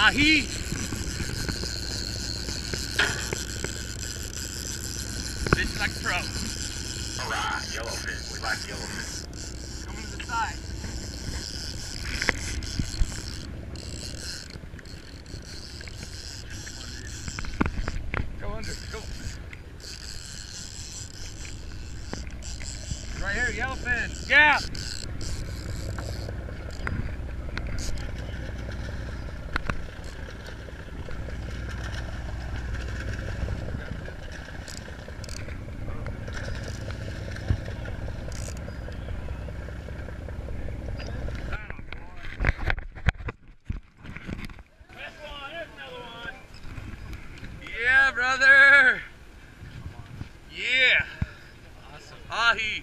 Ahi. Fish like pro. Alright, yellowfin. We like yellowfin. Coming to the side. Go under. Go. Right here, yellowfin. Yeah. brother. Yeah. Awesome. Ahi.